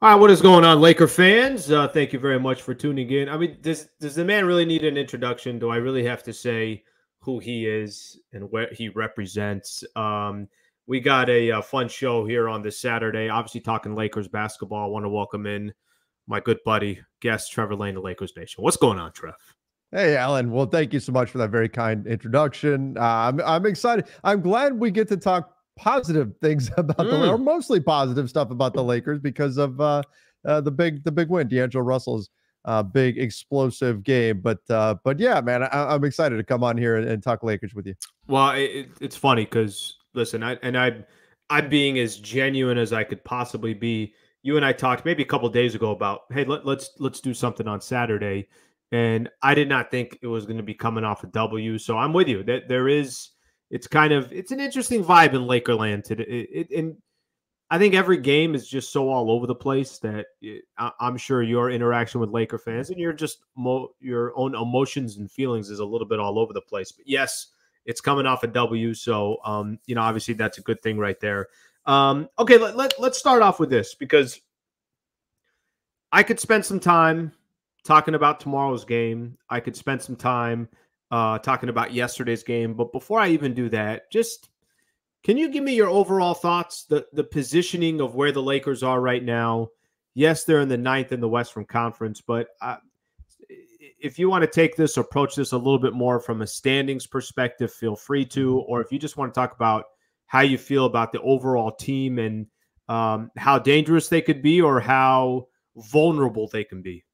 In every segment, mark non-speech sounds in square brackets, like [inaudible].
All right, what is going on, Laker fans? Uh, thank you very much for tuning in. I mean, does does the man really need an introduction? Do I really have to say who he is and what he represents? Um, we got a, a, fun show here on this Saturday. Obviously, talking Lakers basketball. I want to welcome in my good buddy, guest Trevor Lane of Lakers Nation. What's going on, Trev? Hey, Allen. Well, thank you so much for that very kind introduction. Uh, I'm I'm excited. I'm glad we get to talk positive things [laughs] about mm. the or mostly positive stuff about the Lakers because of uh, uh, the big the big win, D'Angelo Russell's uh, big explosive game. But uh, but yeah, man, I, am excited to come on here and, and, talk Lakers with you. Well, it, it's funny because listen, I and I I'm being as genuine as I could possibly be. You and I talked maybe a couple days ago about hey let, let's let's do something on Saturday, and I did not think it was going to be coming off a W. So I'm with you that there is it's kind of it's an interesting vibe in Lakerland today. It, it, and I think every game is just so all over the place that it, I, am sure your interaction with Laker fans and your just mo, your own emotions and feelings is a little bit all over the place. But yes, it's coming off a W, so um, you know obviously that's a good thing right there. Um, okay, let, let let's start off with this because I could spend some time talking about tomorrow's game. I could spend some time uh, talking about yesterday's game. But before I even do that, just can you give me your overall thoughts, the the positioning of where the Lakers are right now? Yes, they're in the ninth in the Western Conference, but uh, if you want to take this, approach this a little bit more from a standings perspective, feel free to. Or if you just want to talk about how you feel about the overall team and um, how dangerous they could be or how vulnerable they can be.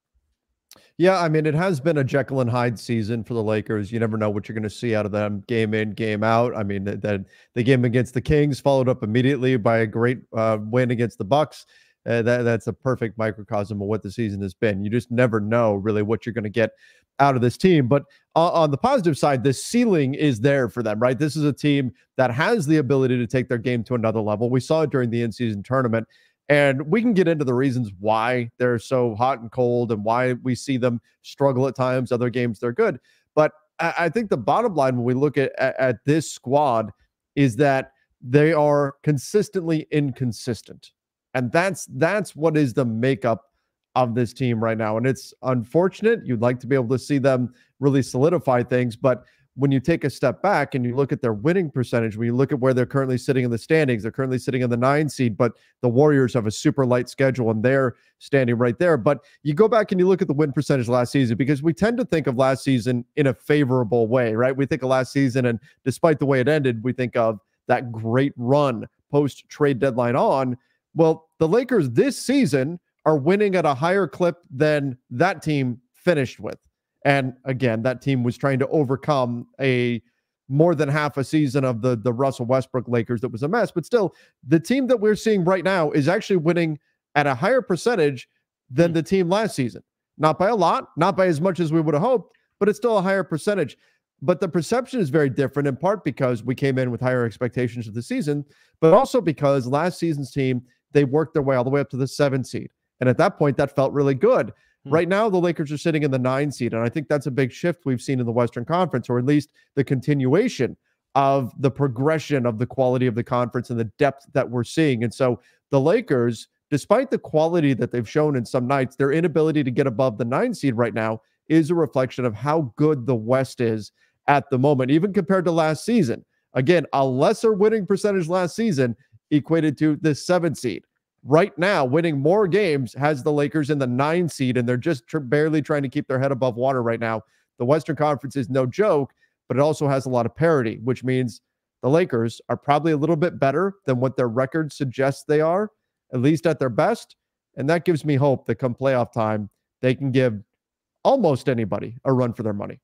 Yeah, I mean, it has been a Jekyll and Hyde season for the Lakers. You never know what you're going to see out of them game in, game out. I mean, that the game against the Kings followed up immediately by a great uh, win against the Bucks. Uh, that that's a perfect microcosm of what the season has been. You just never know really what you're going to get out of this team. But uh, on the positive side, the ceiling is there for them, right? This is a team that has the ability to take their game to another level. We saw it during the in-season tournament. And we can get into the reasons why they're so hot and cold and why we see them struggle at times. Other games they're good. But I, I think the bottom line when we look at, at, at this squad is that they are consistently inconsistent. And that's that's what is the makeup of this team right now. And it's unfortunate. You'd like to be able to see them really solidify things, but when you take a step back and you look at their winning percentage, when you look at where they're currently sitting in the standings, they're currently sitting in the nine seed, but the Warriors have a super light schedule and they're standing right there. But you go back and you look at the win percentage last season because we tend to think of last season in a favorable way, right? We think of last season, and despite the way it ended, we think of that great run post trade deadline on. Well, the Lakers this season are winning at a higher clip than that team finished with. And again, that team was trying to overcome a more than half a season of the the Russell Westbrook Lakers that was a mess. But still, the team that we're seeing right now is actually winning at a higher percentage than hmm. the team last season. Not by a lot, not by as much as we would have hoped, but it's still a higher percentage. But the perception is very different in part because we came in with higher expectations of the season, but also because last season's team, they worked their way all the way up to the seventh seed. And at that point, that felt really good. Hmm. Right now, the Lakers are sitting in the nine seed, and I think that's a big shift we've seen in the Western Conference, or at least the continuation of the progression of the quality of the conference and the depth that we're seeing. And so the Lakers, despite the quality that they've shown in some nights, their inability to get above the nine seed right now is a reflection of how good the West is at the moment, even compared to last season. Again, a lesser winning percentage last season equated to the seven seed right now, winning more games has the Lakers in the nine seed, and they're just tr- barely trying to keep their head above water right now. The Western Conference is no joke, but it also has a lot of parity, which means the Lakers are probably a little bit better than what their record suggests they are, at least at their best. And that gives me hope that come playoff time, they can give almost anybody a run for their money.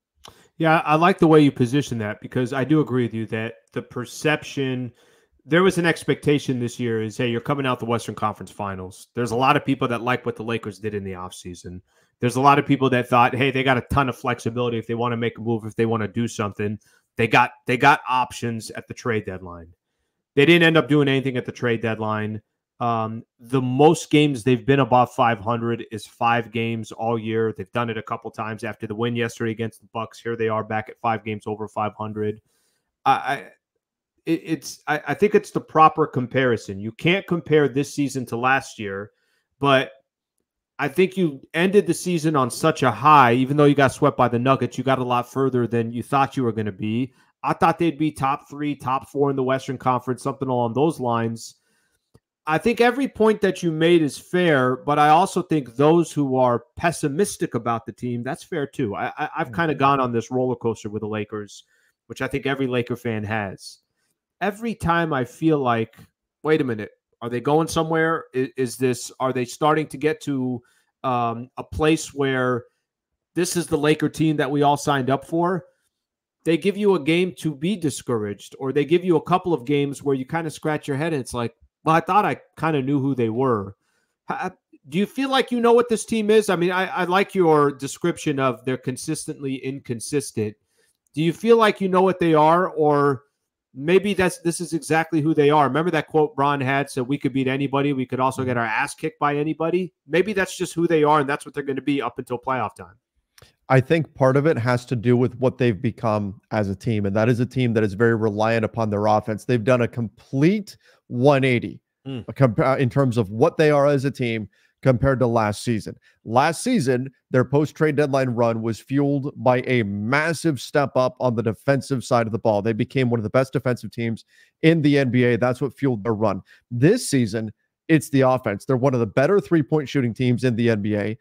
Yeah, I like the way you position that because I do agree with you that the perception – there was an expectation this year is hey you're coming out the western conference finals. There's a lot of people that like what the lakers did in the offseason. There's a lot of people that thought hey they got a ton of flexibility if they want to make a move if they want to do something. They got they got options at the trade deadline. They didn't end up doing anything at the trade deadline. Um, the most games they've been above 500 is five games all year. They've done it a couple times after the win yesterday against the bucks. Here they are back at five games over 500 I, it, it's I, I think it's the proper comparison. You can't compare this season to last year but I think you ended the season on such a high, even though you got swept by the Nuggets, you got a lot further than you thought you were going to be. I thought they'd be top three, top four in the Western Conference, something along those lines. I think every point that you made is fair, but I also think those who are pessimistic about the team, that's fair too. I, I, have kind of mm-hmm. gone on this roller coaster with the Lakers, which I think every Laker fan has. Every time I feel like, wait a minute, are they going somewhere? Is, is this? Are they starting to get to um, a place where this is the Laker team that we all signed up for? They give you a game to be discouraged, or they give you a couple of games where you kind of scratch your head and it's like, well, I thought I kind of knew who they were. Do you feel like you know what this team is? I mean, I, I like your description of they're consistently inconsistent. Do you feel like you know what they are, or maybe that's this is exactly who they are. Remember that quote Bron had said we could beat anybody, we could also get our ass kicked by anybody. Maybe that's just who they are and that's what they're going to be up until playoff time. I think part of it has to do with what they've become as a team and that is a team that is very reliant upon their offense. They've done a complete 180 mm. in terms of what they are as a team compared to last season. Last season, their post trade deadline run was fueled by a massive step up on the defensive side of the ball. They became one of the best defensive teams in the NBA. That's what fueled their run. This season, it's the offense. They're one of the better three point shooting teams in the NBA.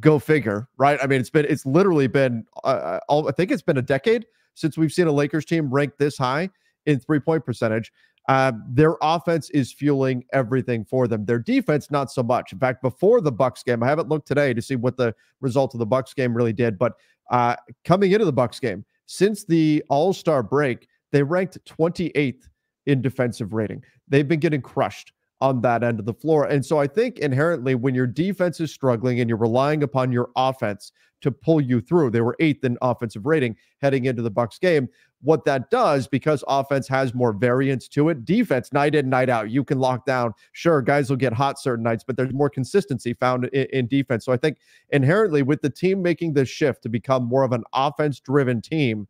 Go figure, right? I mean, it's been, it's literally been, uh, uh I think it's been a decade since we've seen a Lakers team ranked this high in three point percentage. Uh, their offense is fueling everything for them. Their defense, not so much. In fact, before the Bucks game, I haven't looked today to see what the result of the Bucks game really did, but uh, coming into the Bucks game, since the All Star break, they ranked 28th in defensive rating. They've been getting crushed on that end of the floor. And so I think inherently, when your defense is struggling and you're relying upon your offense to pull you through, they were eighth in offensive rating heading into the Bucks game. What that does, because offense has more variance to it, defense night in, night out, you can lock down. Sure, guys will get hot certain nights, but there's more consistency found in, in defense. So I think inherently, with the team making the shift to become more of an offense driven team,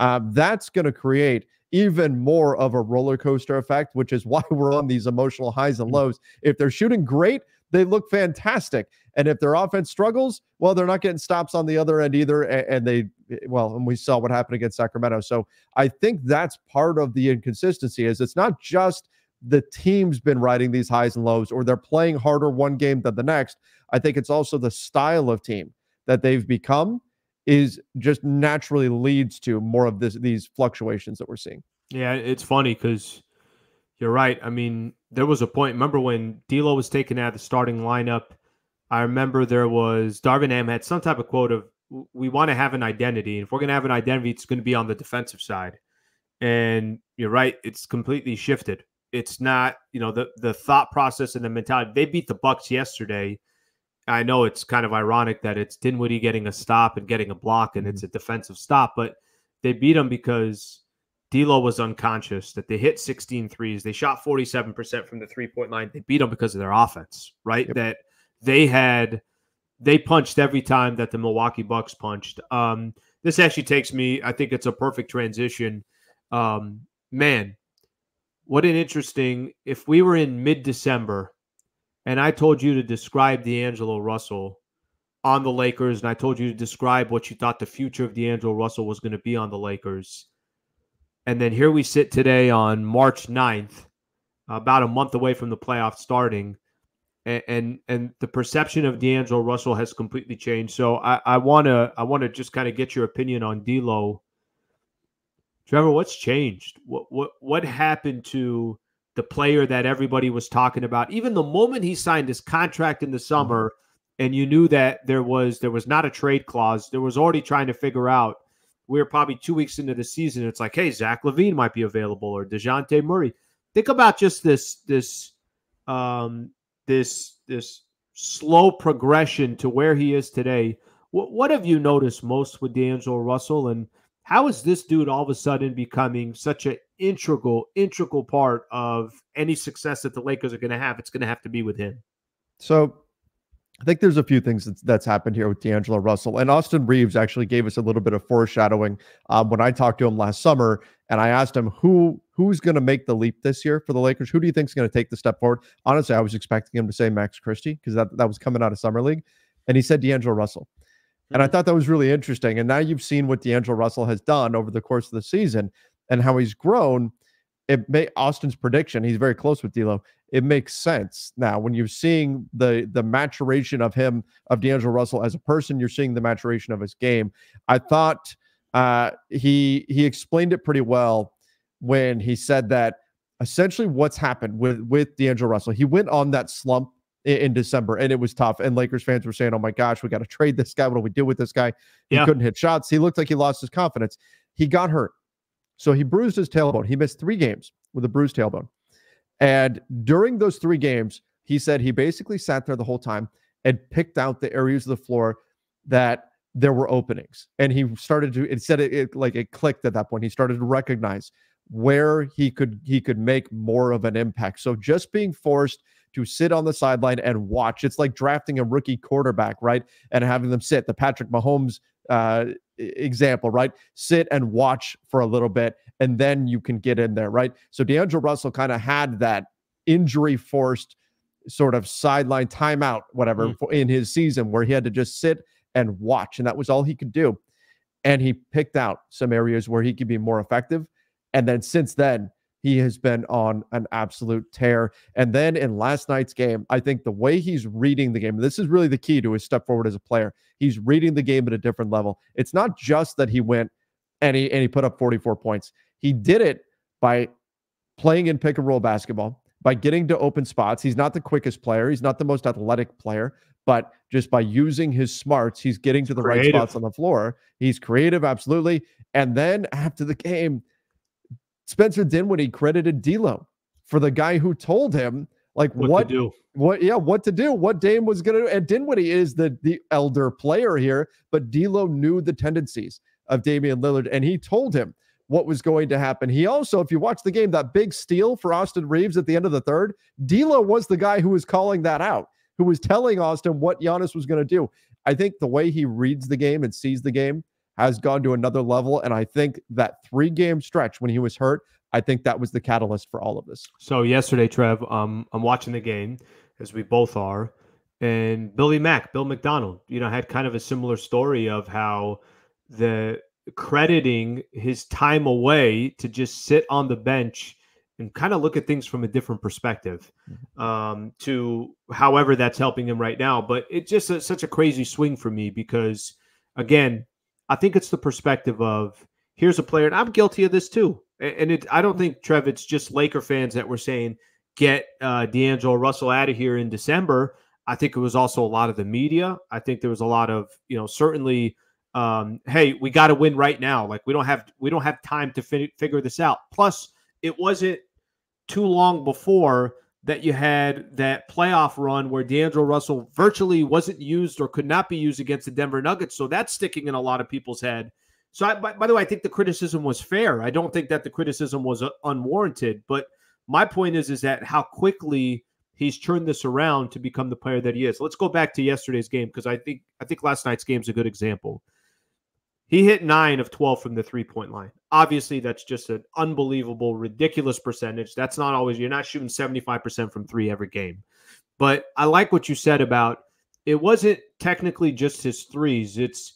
uh, that's going to create even more of a roller coaster effect, which is [laughs] why we're on these emotional highs and mm. lows. If they're shooting great, they look fantastic. And if their offense struggles, well, they're not getting stops on the other end either. And they, eh, well, and we saw what happened against Sacramento. So I think that's part of the inconsistency is it's not just the team's been riding these highs and lows or they're playing harder one game than the next. I think it's also the style of team that they've become is just naturally leads to more of this these fluctuations that we're seeing. Yeah, it's funny because you're right. I mean, there was a point. Remember when D'Lo was taken out of the starting lineup? I remember there was Darvin Ham had some type of quote of, "We want to have an identity, and if we're going to have an identity, it's going to be on the defensive side." And you're right; it's completely shifted. It's not, you know, the the thought process and the mentality. They beat the Bucks yesterday I know it's kind of ironic that it's Dinwiddie getting a stop and getting a block, and it's mm-hmm. a defensive stop, but they beat him because D'Lo was unconscious. That they hit 16 threes, they shot 47 percent from the three point line. They beat them because of their offense, right? Yep. That they had, they punched every time that the Milwaukee Bucks punched. Um, this actually takes me. I think it's a perfect transition. Um, man, what an interesting. If we were in mid December and I told you to describe D'Angelo Russell on the Lakers, and I told you to describe what you thought the future of D'Angelo Russell was going to be on the Lakers. And then here we sit today on March 9th, about a month away from the playoffs starting. And, and and, the perception of D'Angelo Russell has completely changed. So I, wanna I wanna just kind of get your opinion on D'Lo. Trevor, what's changed? What what what happened to the player that everybody was talking about. Even the moment he signed his contract in the mm-hmm. summer, and you knew that there was there was not a trade clause, there was already trying to figure out. We are probably two weeks into the season. It's like, hey, Zach LaVine might be available or Dejounte Murray. Think about just this this um, this this slow progression to where he is today. What what have you noticed most with D'Angelo Russell, and how is this dude all of a sudden becoming such an integral, integral part of any success that the Lakers are going to have. It's going to have to be with him. So I think there's a few things that's, that's happened here with D'Angelo Russell and Austin Reaves actually gave us a little bit of foreshadowing um, when I talked to him last summer and I asked him who who's going to make the leap this year for the Lakers. Who do you think is going to take the step forward? Honestly, I was expecting him to say Max Christie because that that was coming out of summer league, and he said D'Angelo Russell. And I hmm. thought that was really interesting. And now you've seen what D'Angelo Russell has done over the course of the season and how he's grown. It may Austin's prediction. He's very close with D'Lo it makes sense now when you're seeing the the maturation of him of D'Angelo Russell as a person. You're seeing the maturation of his game. I thought uh, he he explained it pretty well when he said that essentially what's happened with with D'Angelo Russell. He went on that slump in, December and it was tough. And Lakers fans were saying, "Oh my gosh, we got to trade this guy. What do we do with this guy? He yeah. couldn't hit shots. He looked like he lost his confidence. He got hurt." So he bruised his tailbone. He missed three games with a bruised tailbone. And during those three games, he said he basically sat there the whole time and picked out the areas of the floor that there were openings. And he started to, it said it, it like it clicked at that point. He started to recognize where he could he could make more of an impact. So just being forced to sit on the sideline and watch, it's like drafting a rookie quarterback, right? And having them sit. The Patrick Mahomes uh, example, right? Sit and watch for a little bit, and then you can get in there, right? So D'Angelo Russell kind of had that injury forced sort of sideline timeout, whatever, mm. in his season where he had to just sit and watch, and that was all he could do. And he picked out some areas where he could be more effective. And then since then, he has been on an absolute tear. And then in last night's game, I think the way he's reading the game, this is really the key to his step forward as a player. He's reading the game at a different level. It's not just that he went and he and he put up 44 points. He did it by playing in pick and roll basketball, by getting to open spots. He's not the quickest player, he's not the most athletic player, but just by using his smarts, he's getting to the creative. right spots on the floor. He's creative, absolutely. And then after the game, Spencer Dinwiddie credited D'Lo for the guy who told him like what, what to do. What yeah, what to do, what Dame was gonna do. And Dinwiddie is the the elder player here, but D'Lo knew the tendencies of Damian Lillard, and he told him what was going to happen. He also, if you watch the game, that big steal for Austin Reaves at the end of the third, D'Lo was the guy who was calling that out, who was telling Austin what Giannis was going to do. I think the way he reads the game and sees the game has gone to another level. And I think that three game stretch when he was hurt, I think that was the catalyst for all of this. So yesterday, Trev, um, I'm watching the game as we both are, and Billy Mack, Bill McDonald, you know, had kind of a similar story of how the crediting his time away to just sit on the bench and kind of look at things from a different perspective mm-hmm. um, to however that's helping him right now. But it's just a, such a crazy swing for me because, again, I think it's the perspective of here's a player, and I'm guilty of this too. And it, I don't think Trev, it's just Laker fans that were saying get uh, D'Angelo Russell out of here in December. I think it was also a lot of the media. I think there was a lot of you know certainly. Um, hey, we got to win right now. Like we don't have we don't have time to fi- figure this out. Plus, it wasn't too long before that you had that playoff run where D'Angelo Russell virtually wasn't used or could not be used against the Denver Nuggets. So that's sticking in a lot of people's head. So, I, by, by, the way, I think the criticism was fair. I don't think that the criticism was uh, unwarranted. But my point is, is that how quickly he's turned this around to become the player that he is. Let's go back to yesterday's game because I think I think last night's game is a good example. He hit nine of 12 from the three point line. Obviously, that's just an unbelievable, ridiculous percentage. That's not always, you're not shooting 75% from three every game. But I like what you said about it wasn't technically just his threes. It's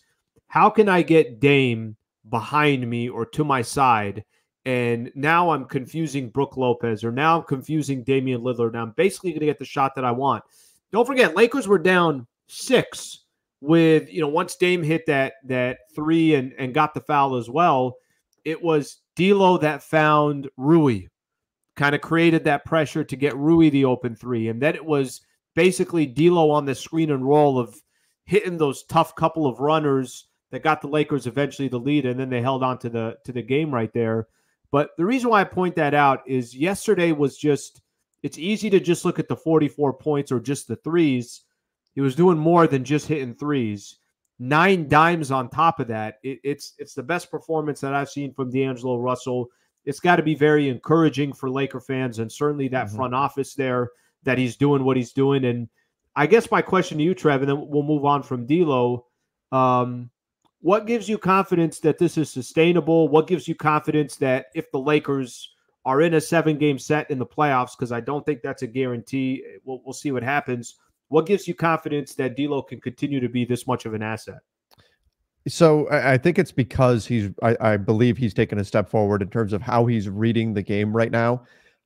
how can I get Dame behind me or to my side? And now I'm confusing Brook Lopez or now I'm confusing Damian Lillard. Now I'm basically going to get the shot that I want. Don't forget, Lakers were down six with you know once Dame hit that that three and and got the foul as well, it was D'Lo that found Rui, kind of created that pressure to get Rui the open three, and then it was basically D'Lo on the screen and roll of hitting those tough couple of runners that got the Lakers eventually the lead, and then they held on to the to the game right there. But the reason why I point that out is yesterday was just it's easy to just look at the 44 points or just the threes he was doing more than just hitting threes. Nine dimes on top of that. It, it's it's the best performance that I've seen from D'Angelo Russell. It's got to be very encouraging for Laker fans and certainly that mm-hmm. front office there that he's doing what he's doing. And I guess my question to you, Trev, and then we'll move on from D'Lo. Um, what gives you confidence that this is sustainable? What gives you confidence that if the Lakers are in a seven game set in the playoffs, because I don't think that's a guarantee, we'll, we'll see what happens. What gives you confidence that D'Lo can continue to be this much of an asset? So I think it's because he's, I, I, believe he's taken a step forward in terms of how he's reading the game right now.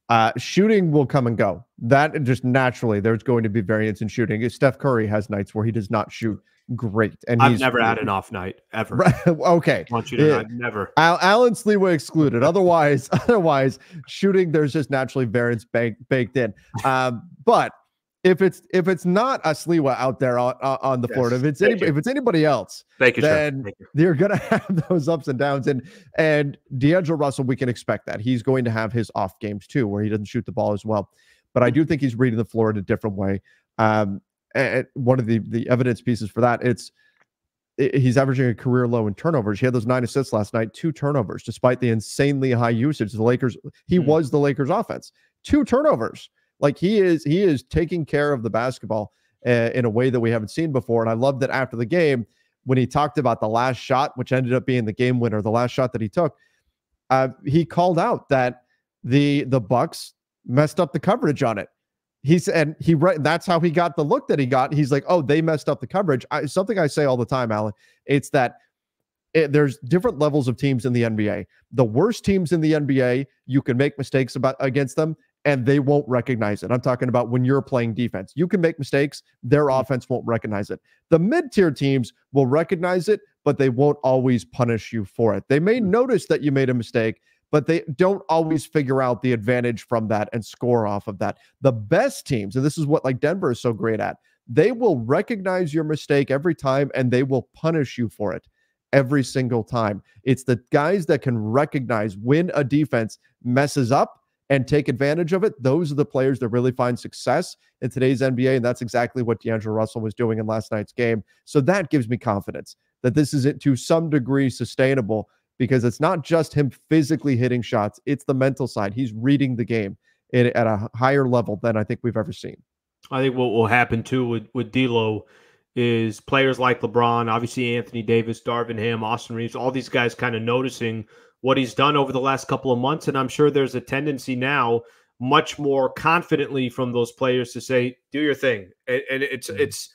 Uh, shooting will come and go. That just naturally, there's going to be variance in shooting. Steph Curry has nights where he does not shoot great, and I've never had an off night ever. [laughs] okay, I want you to I've never. Al- Allen Sliwa excluded. Otherwise, [laughs] otherwise, shooting there's just naturally variance baked baked in. Um, but if it's if it's not a Sliwa out there on on the yes, floor, if it's anybody, if it's anybody else, thank you, then thank you. you're gonna [laughs] have those ups and downs. And and D'Angelo Russell, we can expect that he's going to have his off games too, where he doesn't shoot the ball as well. But I do think he's reading the floor in a different way. Um, and one of the the evidence pieces for that, it's it, he's averaging a career low in turnovers. He had those nine assists last night, two turnovers, despite the insanely high usage. The Lakers, he mm. was the Lakers offense, two turnovers. Like he is, he is taking care of the basketball uh, in a way that we haven't seen before. And I love that after the game, when he talked about the last shot, which ended up being the game winner, the last shot that he took, uh, he called out that the the Bucks messed up the coverage on it. He said, and he right. That's how he got the look that he got. He's like, oh, they messed up the coverage. I, something I say all the time, Allen. It's that it, there's different levels of teams in the NBA. The worst teams in the NBA, you can make mistakes about against them, and they won't recognize it. I'm talking about when you're playing defense. You can make mistakes, their mm-hmm. offense won't recognize it. The mid tier teams will recognize it, but they won't always punish you for it. They may mm-hmm. notice that you made a mistake, but they don't always figure out the advantage from that and score off of that. The best teams, and this is what like Denver is so great at, they will recognize your mistake every time and they will punish you for it every single time. It's the guys that can recognize when a defense messes up and take advantage of it, those are the players that really find success in today's NBA. And that's exactly what D'Angelo Russell was doing in last night's game. So that gives me confidence that this is to some degree sustainable because it's not just him physically hitting shots, it's the mental side. He's reading the game at a higher level than I think we've ever seen. I think what will happen too with, with D'Lo is players like LeBron, obviously Anthony Davis, Darvin Ham, Austin Reaves, all these guys kind of noticing – what he's done over the last couple of months. And I'm sure there's a tendency now, much more confidently from those players to say, do your thing. And, and it's, mm-hmm. it's,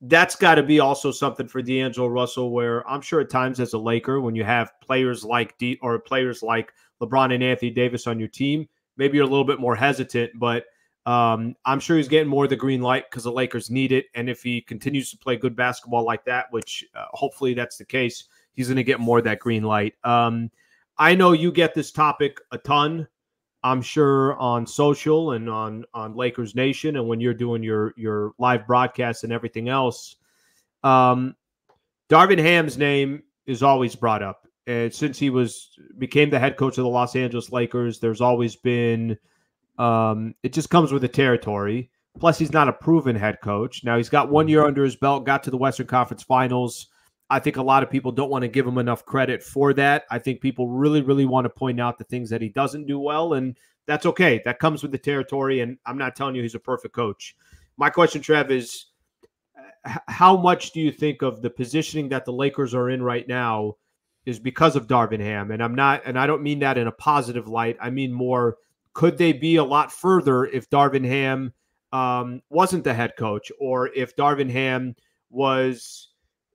that's got to be also something for D'Angelo Russell, where I'm sure at times as a Laker, when you have players like D or players like LeBron and Anthony Davis on your team, maybe you're a little bit more hesitant, but um, I'm sure he's getting more of the green light because the Lakers need it. And if he continues to play good basketball like that, which uh, hopefully that's the case, he's going to get more of that green light. Um, I know you get this topic a ton. I'm sure on social and on on Lakers Nation, and when you're doing your your live broadcasts and everything else. Um, Darvin Ham's name is always brought up, and since he was became the head coach of the Los Angeles Lakers, there's always been um, it just comes with the territory. Plus, he's not a proven head coach. Now he's got one year under his belt, got to the Western Conference Finals I think a lot of people don't want to give him enough credit for that. I think people really, really want to point out the things that he doesn't do well, and that's okay. That comes with the territory, and I'm not telling you he's a perfect coach. My question, Trev, is how much do you think of the positioning that the Lakers are in right now is because of Darvin Ham? And I'm not, and I don't mean that in a positive light. I mean more, could they be a lot further if Darvin Ham um, wasn't the head coach, or if Darvin Ham was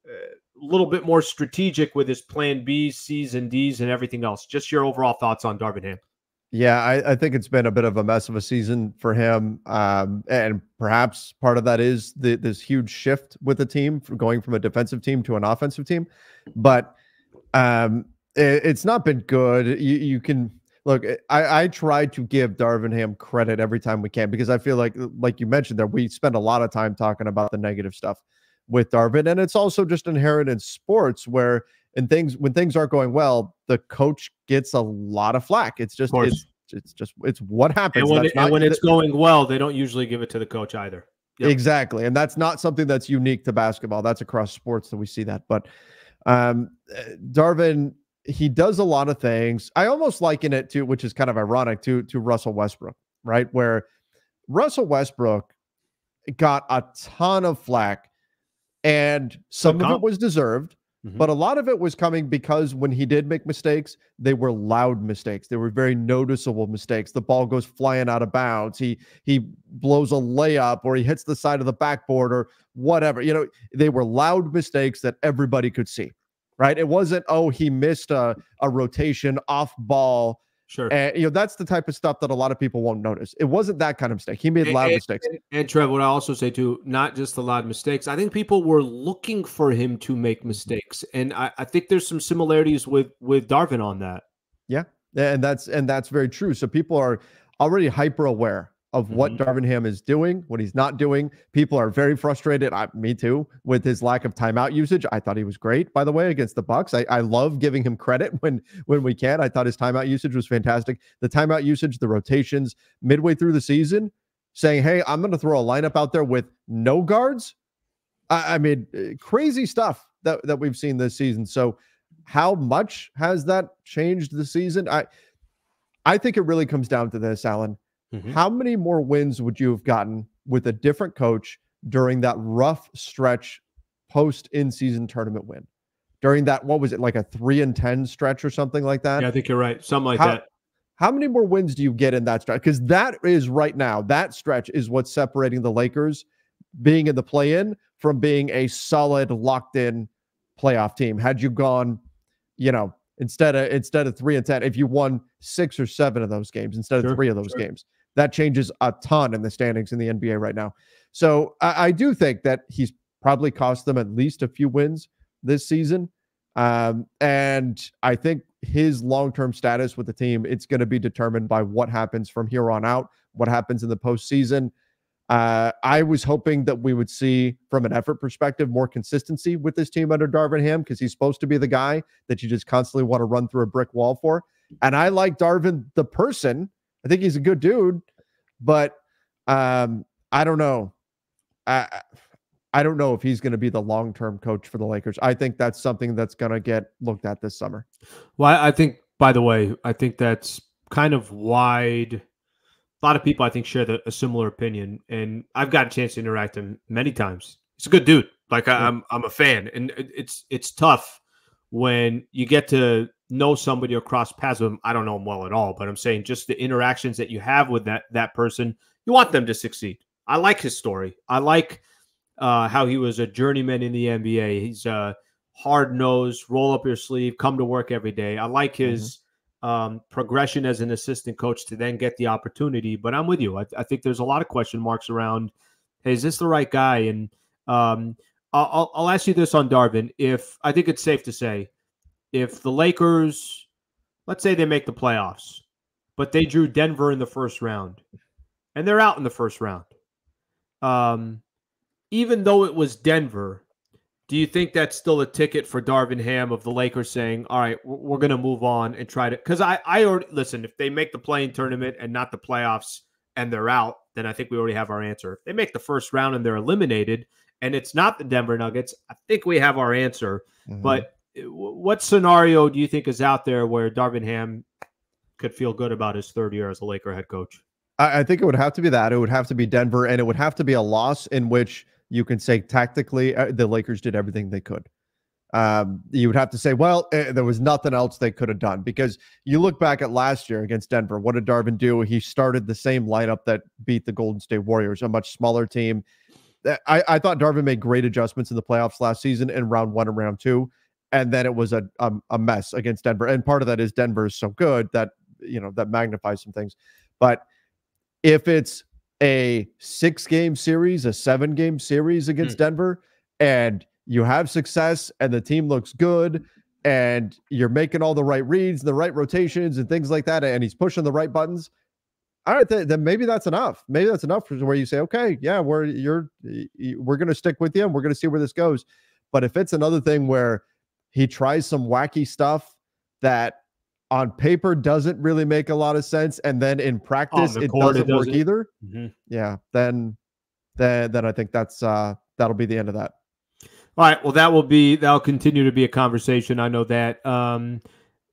uh, little bit more strategic with his plan B's, C's, and D's and everything else. Just your overall thoughts on Darvin Ham. Yeah, I, I, think it's been a bit of a mess of a season for him. Um, and perhaps part of that is the, this huge shift with the team from going from a defensive team to an offensive team. But um, it, it's not been good. You, you can look, I, I try to give Darvin Ham credit every time we can because I feel like, like you mentioned that we spend a lot of time talking about the negative stuff with Darvin. And it's also just inherent in sports where and things when things aren't going well, the coach gets a lot of flack. It's just it's it's just it's what happens. And when, it, and when it's going well, they don't usually give it to the coach either. Yep. Exactly. And that's not something that's unique to basketball. That's across sports that we see that. But um Darvin, he does a lot of things. I almost liken it to, which is kind of ironic, to to Russell Westbrook, right? Where Russell Westbrook got a ton of flack, and some of it was deserved. Mm-hmm. But a lot of it was coming because when he did make mistakes, they were loud mistakes. They were very noticeable mistakes. The ball goes flying out of bounds. He he blows a layup or he hits the side of the backboard or whatever. You know, they were loud mistakes that everybody could see. Right? It wasn't oh he missed a a rotation off ball Sure. And you know, that's the type of stuff that a lot of people won't notice. It wasn't that kind of mistake. He made loud and, mistakes. And, and, Trev, what I also say too, not just the loud mistakes. I think people were looking for him to make mistakes. And I, I think there's some similarities with with Darvin on that. Yeah. And that's and that's very true. So people are already hyper aware of what mm-hmm. Darvin Ham is doing, what he's not doing. People are very frustrated. I, me too, with his lack of timeout usage. I thought he was great, by the way, against the Bucks. I, I love giving him credit [laughs] when when we can. I thought his timeout usage was fantastic. The timeout usage, the rotations midway through the season, saying, "Hey, I'm going to throw a lineup out there with no guards." I, I mean, eh, crazy stuff that that we've seen this season. So, how much has that changed the season? I I think it really comes down to this, Allen Mm-hmm. How many more wins would you have gotten with a different coach during that rough stretch post in season tournament win? During that, what was it like a three and 10 stretch or something like that? Yeah, I think you're right. Something like how, that. How many more wins do you get in that stretch? Because that is right now, that stretch is what's separating the Lakers being in the play in from being a solid, locked in playoff team. Had you gone, you know, instead of instead of three and ten, if you won six or seven of those games instead of sure, three of those sure. games, that changes a ton in the standings in the NBA right now. So I, I do think that he's probably cost them at least a few wins this season. Um, and I think his long-term status with the team, it's going to be determined by what happens from here on out, what happens in the postseason. Uh, I was hoping that we would see, from an effort perspective, more consistency with this team under Darvin Ham because he's supposed to be the guy that you just constantly want to run through a brick wall for. And I like Darvin, the person, I think he's a good dude, but um, I don't know. I I don't know if he's going to be the long term coach for the Lakers. I think that's something that's going to get looked at this summer. Well, I think, by the way, I think that's kind of wide. A lot of people, I think, share the, a similar opinion, and I've got a chance to interact with him many times. He's a good dude. Like I, I'm, I'm a fan, and it's it's tough when you get to know somebody or cross paths with them. I don't know them well at all, but I'm saying just the interactions that you have with that that person, you want them to succeed. I like his story. I like uh, how he was a journeyman in the NBA. He's a hard nosed, roll up your sleeve, come to work every day. I like mm-hmm. his mm-hmm. um, progression as an assistant coach to then get the opportunity. But I'm with you. I, I, think there's a lot of question marks around. Hey, is this the right guy? And um, I'll, I'll ask you this on Darvin. If I think it's safe to say if the Lakers, let's say they make the playoffs, but they drew Denver in the first round, and they're out in the first round. Um, even though it was Denver, do you think that's still a ticket for Darvin Ham of the Lakers saying, "All right, we're going to move on and try to"? Because I, I already listen. If they make the play-in tournament and not the playoffs, and they're out, then I think we already have our answer. If they make the first round and they're eliminated, and it's not the Denver Nuggets, I think we have our answer. Mm-hmm. But what scenario do you think is out there where Darvin Ham could feel good about his third year as a Laker head coach? I, think it would have to be that. It would have to be Denver, and it would have to be a loss in which you can say tactically uh, the Lakers did everything they could. Um, you would have to say, well, eh, there was nothing else they could have done because you look back at last year against Denver. What did Darvin do? He started the same lineup that beat the Golden State Warriors, a much smaller team. Eh, I, I thought Darvin made great adjustments in the playoffs last season in round one and round two and then it was a, a, a mess against Denver. And part of that is Denver is so good that you know that magnifies some things. But if it's a six game series, a seven game series against mm. Denver, and you have success and the team looks good and you're making all the right reads, the right rotations and things like that, and he's pushing the right buttons. All right, then, then maybe that's enough. Maybe that's enough for where you say, okay, yeah, we're you're we're gonna stick with you and we're gonna see where this goes. But if it's another thing where he tries some wacky stuff that on paper doesn't really make a lot of sense, and then in practice it doesn't it work doesn't. either. Mm-hmm. Yeah, then then then I think that's uh that'll be the end of that. All right. Well, that will be that'll continue to be a conversation. I know that. Um,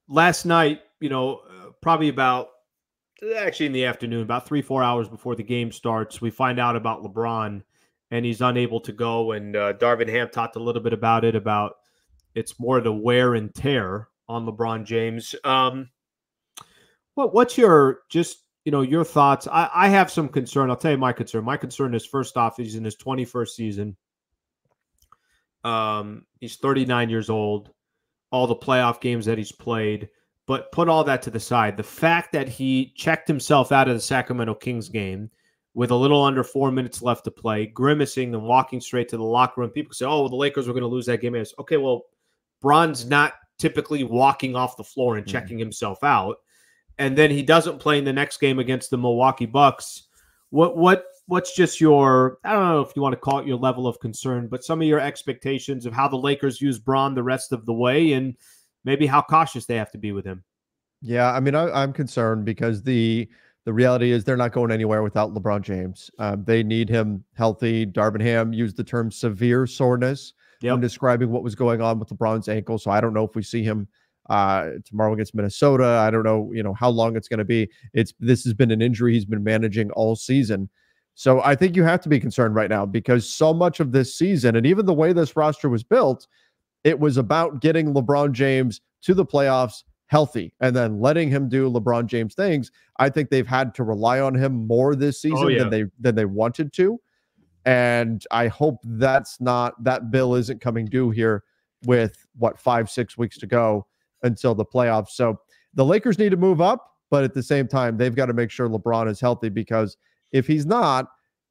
last night, you know, uh, probably about actually in the afternoon, about three four hours before the game starts, we find out about LeBron and he's unable to go. And uh, Darvin Ham talked a little bit about it about it's more the wear and tear on LeBron James. Um, what what's your just you know your thoughts? I, I have some concern. I'll tell you my concern. My concern is first off, he's in his 21st season. Um, he's 39 years old. All the playoff games that he's played, but put all that to the side. The fact that he checked himself out of the Sacramento Kings game with a little under four minutes left to play, grimacing and walking straight to the locker room. People say, "Oh, well, the Lakers were going to lose that game." Okay, well, Bron's not typically walking off the floor and mm-hmm. checking mm-hmm. himself out, and then he doesn't play in the next game against the Milwaukee Bucks. What what what's just your I don't know if you want to call it your level of concern, but some of your expectations of how the Lakers use Bron the rest of the way, and maybe how cautious they have to be with him. Yeah, I mean, I, am concerned because the the reality is they're not going anywhere without LeBron James. Um, they need him healthy. Darvin Ham used the term severe soreness yep. when describing what was going on with LeBron's ankle. So I don't know if we see him uh, tomorrow against Minnesota. I don't know, you know, how long it's going to be. It's this has been an injury he's been managing all season. So I think you have to be concerned right now because so much of this season and even the way this roster was built, it was about getting LeBron James to the playoffs healthy and then letting him do LeBron James things. I think they've had to rely on him more this oh, season oh, yeah. than they than they wanted to. And I hope that's not that bill isn't coming due here with what five, six weeks to go until the playoffs. So the Lakers need to move up, but at the same time, they've got to make sure LeBron is healthy because if he's not,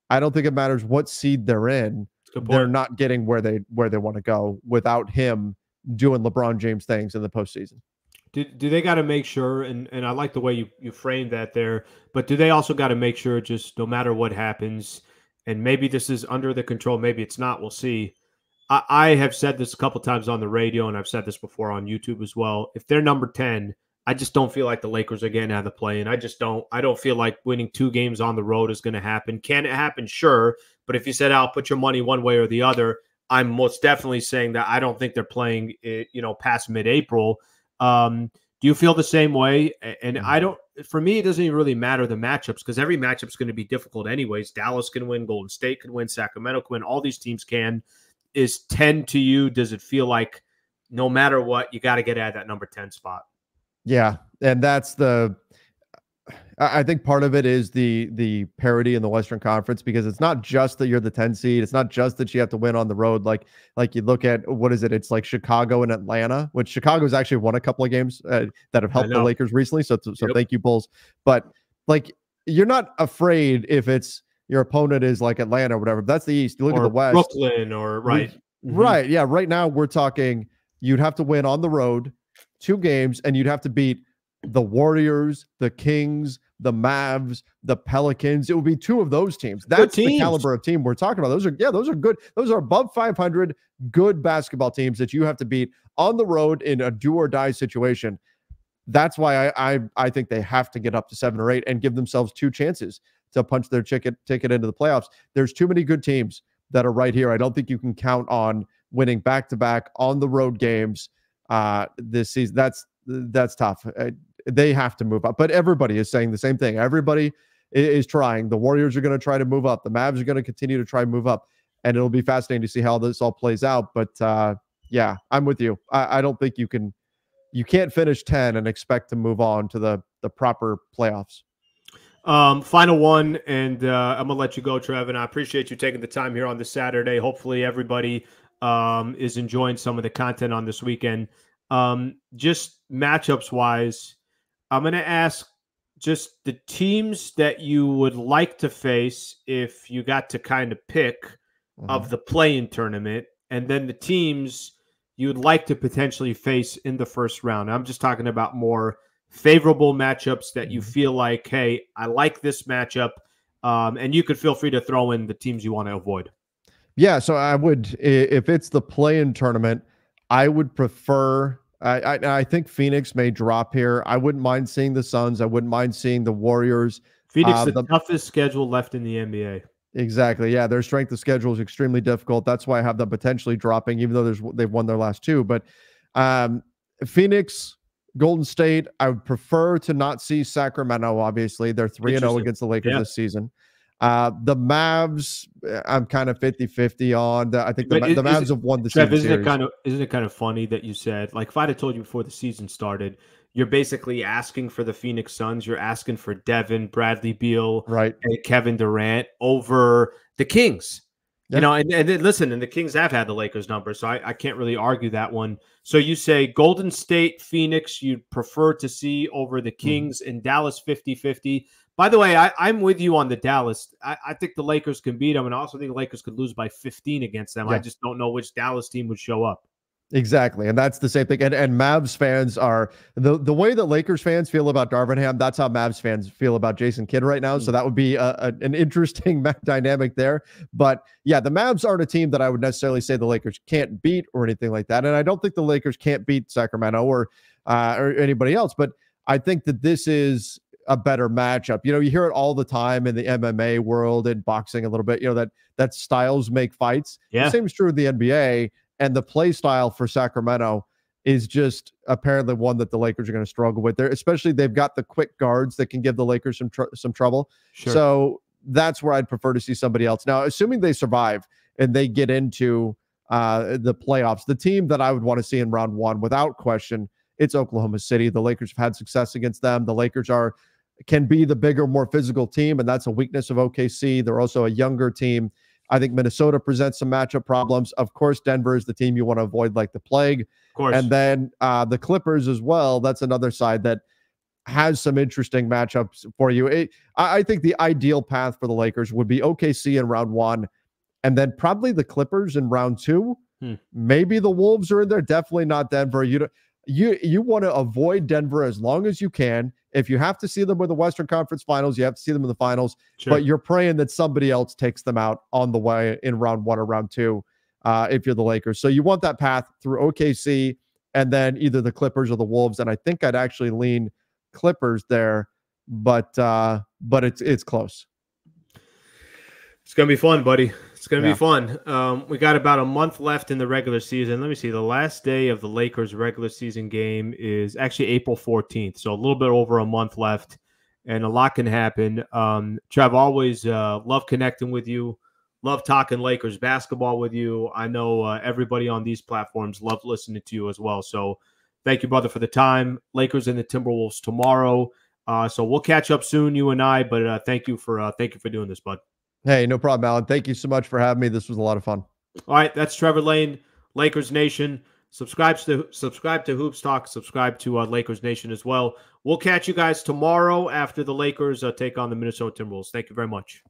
I don't think it matters what seed they're in. They're not getting where they where they want to go without him doing LeBron James things in the postseason. Do, do they got to make sure and, and I like the way you, you framed that there, but do they also got to make sure just no matter what happens, and maybe this is under the control, maybe it's not, we'll see. I, I have said this a couple times on the radio, and I've said this before on YouTube as well. If they're number 10, I just don't feel like the Lakers are getting out of the play. And I just don't, I don't feel like winning two games on the road is going to happen. Can it happen? Sure. But if you said, I'll put your money one way or the other, I'm most definitely saying that I don't think they're playing, It, you know, past mid April. Um, do you feel the same way? And mm-hmm. I don't, for me, it doesn't even really matter the matchups because every matchup is going to be difficult anyways. Dallas can win, Golden State can win, Sacramento can win, all these teams can. Is 10 to you? Does it feel like no matter what, you got to get at that number 10 spot? Yeah, and that's the I think part of it is the the parity in the Western Conference because it's not just that you're the 10 seed. It's not just that you have to win on the road. Like like you look at what is it? It's like Chicago and Atlanta, which Chicago's actually won a couple of games uh, that have helped the Lakers recently. So so yep. thank you Bulls. But like you're not afraid if it's your opponent is like Atlanta or whatever. That's the East. You look or at the West, Brooklyn or right, mm-hmm. right. Yeah, right now we're talking. You'd have to win on the road two games, and you'd have to beat the Warriors, the Kings, the Mavs, the Pelicans. It would be two of those teams. That's teams. the caliber of team we're talking about. Those are yeah, those are good. Those are above 500 good basketball teams that you have to beat on the road in a do or die situation. That's why I, I I think they have to get up to seven or eight and give themselves two chances to punch their ticket ticket into the playoffs. There's too many good teams that are right here. I don't think you can count on winning back to back on the road games uh, this season. That's that's tough. They have to move up, but everybody is saying the same thing. Everybody is trying. The Warriors are going to try to move up. The Mavs are going to continue to try and move up, and it'll be fascinating to see how this all plays out. But uh, yeah, I'm with you. I, I don't think you can you can't finish 10 and expect to move on to the the proper playoffs. Um, final one, and uh, I'm gonna let you go, Trev. And I appreciate you taking the time here on this Saturday. Hopefully, everybody um, is enjoying some of the content on this weekend. Um, just matchups wise, I'm going to ask just the teams that you would like to face if you got to kind of pick mm-hmm. of the play-in tournament, and then the teams you'd like to potentially face in the first round. I'm just talking about more favorable matchups that you mm-hmm. feel like, hey, I like this matchup, um, and you could feel free to throw in the teams you want to avoid. Yeah, so I would if it's the play-in tournament, I would prefer. I, I, I think Phoenix may drop here. I wouldn't mind seeing the Suns. I wouldn't mind seeing the Warriors. Phoenix, uh, the, the toughest schedule left in the NBA. Exactly. Yeah, their strength of schedule is extremely difficult. That's why I have them potentially dropping, even though there's they've won their last two. But um, Phoenix, Golden State, I would prefer to not see Sacramento. Obviously, they're three and zero oh against the Lakers yeah. this season. Uh, the Mavs, eh, I'm kind of 50 50 on. I think the, the Mavs it, have won the Trev, isn't series. it kind of isn't it kind of funny that you said like if I'd have told you before the season started, you're basically asking for the Phoenix Suns, you're asking for Devin, Bradley Beal, right, and Kevin Durant over the Kings. You know, and, and listen, and the Kings have had the Lakers number, so I, I can't really argue that one. So you say Golden State, Phoenix, you'd prefer to see over the mm-hmm. Kings mm. in Dallas 50 50. By the way, I, am with you on the Dallas. I, I, think the Lakers can beat them, and I also think the Lakers could lose by 15 against them. Yeah. I just don't know which Dallas team would show up. Exactly, and that's the same thing. And and Mavs fans are the the way that Lakers fans feel about Darvin Ham. That's how Mavs fans feel about Jason Kidd right now. So mm. that would be a, a, an interesting [laughs] dynamic there. But yeah, the Mavs aren't a team that I would necessarily say the Lakers can't beat or anything like that. And I don't think the Lakers can't beat Sacramento or uh, or anybody else. But I think that this is a better matchup. You know, you hear it all the time in the MMA world and boxing a little bit. You know that that styles make fights. Yeah, the same is true with the NBA and the play style for Sacramento is just apparently one that the Lakers are going to struggle with there, especially they've got the quick guards that can give the Lakers some tr- some trouble. Sure. So that's where I'd prefer to see somebody else. Now, assuming they survive and they get into uh, the playoffs, the team that I would want to see in round one, without question, it's Oklahoma City. The Lakers have had success against them. The Lakers are can be the bigger, more physical team, and that's a weakness of OKC. They're also a younger team. I think Minnesota presents some matchup problems. Of course, Denver is the team you want to avoid like the plague. Of course. And then uh, the Clippers as well. That's another side that has some interesting matchups for you. It, I, I think the ideal path for the Lakers would be OKC in round one, and then probably the Clippers in round two. Hmm. Maybe the Wolves are in there. Definitely not Denver. You you you want to avoid Denver as long as you can. If you have to see them with the Western Conference Finals, you have to see them in the finals. Sure. But you're praying that somebody else takes them out on the way in round one or round two. Uh, if you're the Lakers, so you want that path through OKC and then either the Clippers or the Wolves. And I think I'd actually lean Clippers there, but uh, but it's it's close. It's gonna be fun, buddy. It's going to yeah. be fun. Um, we got about a month left in the regular season. Let me see. The last day of the Lakers regular season game is actually April 14th. So a little bit over a month left, and a lot can happen. Um, Trev, always uh, love connecting with you. Love talking Lakers basketball with you. I know uh, everybody on these platforms love listening to you as well. So thank you, brother, for the time. Lakers and the Timberwolves tomorrow. Uh, so we'll catch up soon, you and I. But uh, thank you for uh, thank you for doing this, bud. Hey, no problem, Allen. Thank you so much for having me. This was a lot of fun. All right, that's Trevor Lane, Lakers Nation. Subscribe to subscribe to Hoops Talk. Subscribe to uh, Lakers Nation as well. We'll catch you guys tomorrow after the Lakers uh, take on the Minnesota Timberwolves. Thank you very much.